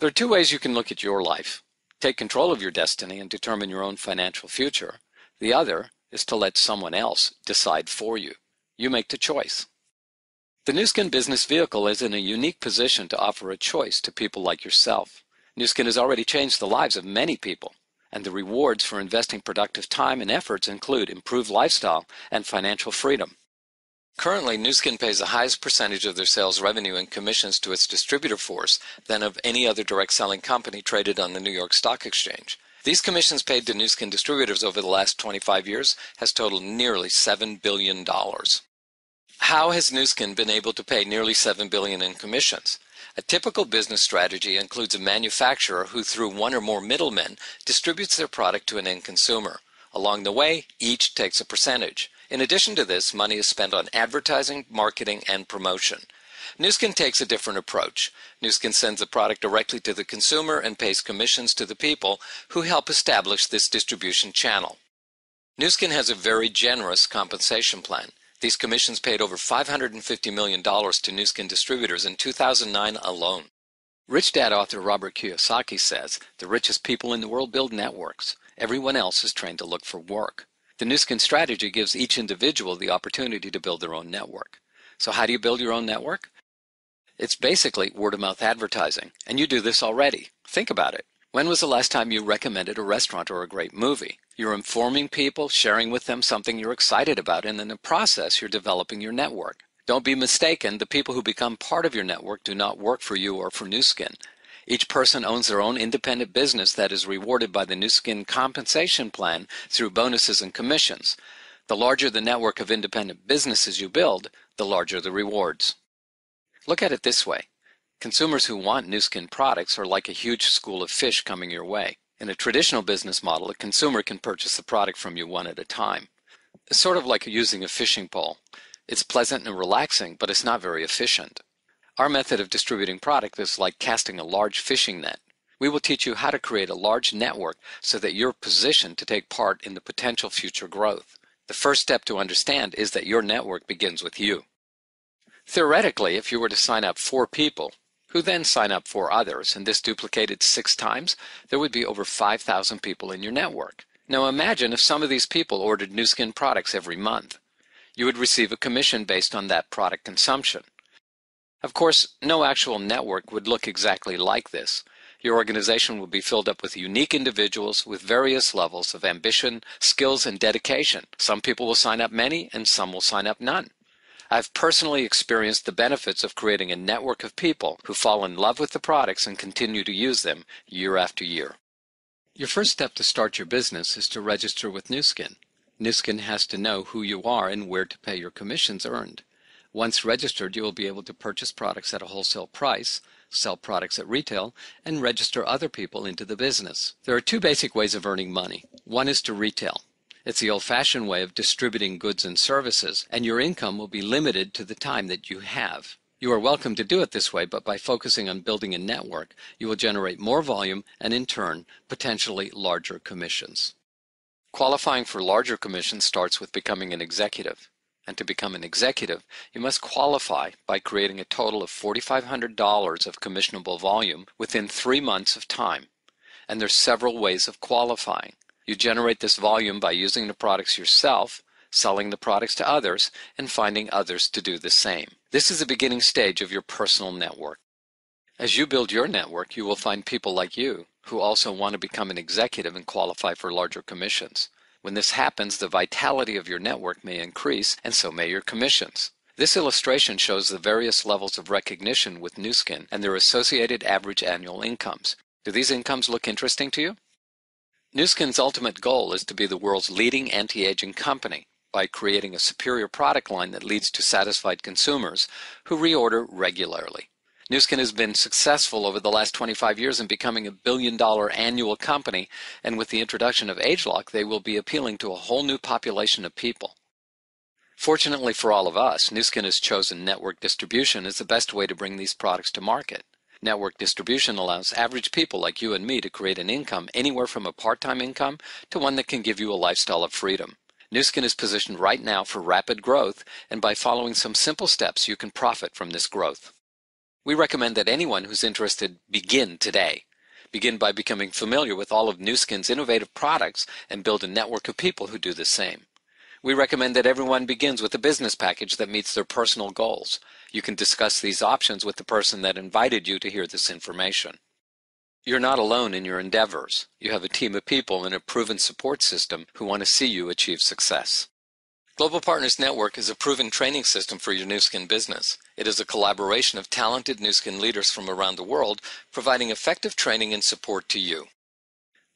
There are two ways you can look at your life. Take control of your destiny and determine your own financial future. The other is to let someone else decide for you. You make the choice. The Nu Skin business vehicle is in a unique position to offer a choice to people like yourself. Nu Skin has already changed the lives of many people, and the rewards for investing productive time and efforts include improved lifestyle and financial freedom. Currently, Nu Skin pays the highest percentage of their sales revenue in commissions to its distributor force than of any other direct selling company traded on the New York Stock Exchange. These commissions paid to Nu Skin distributors over the last 25 years has totaled nearly $7 billion. How has Nu Skin been able to pay nearly 7 billion in commissions? A typical business strategy includes a manufacturer who, through one or more middlemen, distributes their product to an end consumer. Along the way, each takes a percentage. In addition to this, money is spent on advertising, marketing, and promotion. Nu Skin takes a different approach. Nu Skin sends the product directly to the consumer and pays commissions to the people who help establish this distribution channel. Nu Skin has a very generous compensation plan. These commissions paid over $550 million to Nu Skin distributors in 2009 alone. Rich Dad author Robert Kiyosaki says, the richest people in the world build networks. Everyone else is trained to look for work. The Nu Skin strategy gives each individual the opportunity to build their own network. So how do you build your own network? It's basically word of mouth advertising, and you do this already. Think about it. When was the last time you recommended a restaurant or a great movie? You're informing people, sharing with them something you're excited about, and in the process, you're developing your network. Don't be mistaken, the people who become part of your network do not work for you or for Nu Skin. Each person owns their own independent business that is rewarded by the Nu Skin compensation plan through bonuses and commissions. The larger the network of independent businesses you build, the larger the rewards. Look at it this way. Consumers who want Nu Skin products are like a huge school of fish coming your way. In a traditional business model, a consumer can purchase the product from you one at a time. It's sort of like using a fishing pole. It's pleasant and relaxing, but it's not very efficient. Our method of distributing product is like casting a large fishing net. We will teach you how to create a large network so that you're positioned to take part in the potential future growth. The first step to understand is that your network begins with you. Theoretically, if you were to sign up four people, who then sign up four others, and this duplicated six times, there would be over 5,000 people in your network. Now imagine if some of these people ordered Nu Skin products every month. You would receive a commission based on that product consumption. Of course, no actual network would look exactly like this. Your organization will be filled up with unique individuals with various levels of ambition, skills, and dedication. Some people will sign up many, and some will sign up none. I've personally experienced the benefits of creating a network of people who fall in love with the products and continue to use them year after year. Your first step to start your business is to register with Nu Skin. Nu has to know who you are and where to pay your commissions earned. Once registered, you will be able to purchase products at a wholesale price, sell products at retail, and register other people into the business. There are two basic ways of earning money. One is to retail. It's the old-fashioned way of distributing goods and services, and your income will be limited to the time that you have. You are welcome to do it this way, but by focusing on building a network, you will generate more volume and in turn, potentially larger commissions. Qualifying for larger commissions starts with becoming an executive and to become an executive, you must qualify by creating a total of $4,500 of commissionable volume within three months of time. And there's several ways of qualifying. You generate this volume by using the products yourself, selling the products to others, and finding others to do the same. This is the beginning stage of your personal network. As you build your network, you will find people like you who also want to become an executive and qualify for larger commissions. When this happens, the vitality of your network may increase, and so may your commissions. This illustration shows the various levels of recognition with Nu Skin and their associated average annual incomes. Do these incomes look interesting to you? Nu Skin's ultimate goal is to be the world's leading anti-aging company by creating a superior product line that leads to satisfied consumers who reorder regularly. Nu Skin has been successful over the last 25 years in becoming a billion dollar annual company, and with the introduction of ageLOC, they will be appealing to a whole new population of people. Fortunately for all of us, Nu Skin has chosen network distribution as the best way to bring these products to market. Network distribution allows average people like you and me to create an income anywhere from a part-time income to one that can give you a lifestyle of freedom. Nu Skin is positioned right now for rapid growth, and by following some simple steps, you can profit from this growth. We recommend that anyone who's interested begin today. Begin by becoming familiar with all of Nu Skin's innovative products and build a network of people who do the same. We recommend that everyone begins with a business package that meets their personal goals. You can discuss these options with the person that invited you to hear this information. You're not alone in your endeavors. You have a team of people and a proven support system who want to see you achieve success. Global Partners Network is a proven training system for your Nu Skin business. It is a collaboration of talented Nu Skin leaders from around the world, providing effective training and support to you.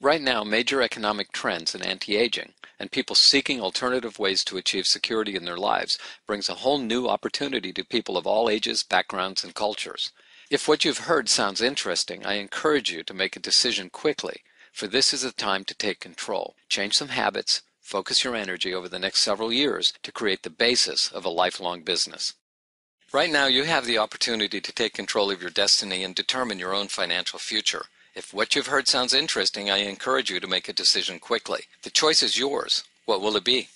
Right now, major economic trends in anti-aging and people seeking alternative ways to achieve security in their lives brings a whole new opportunity to people of all ages, backgrounds, and cultures. If what you've heard sounds interesting, I encourage you to make a decision quickly, for this is a time to take control. Change some habits, Focus your energy over the next several years to create the basis of a lifelong business. Right now, you have the opportunity to take control of your destiny and determine your own financial future. If what you've heard sounds interesting, I encourage you to make a decision quickly. The choice is yours. What will it be?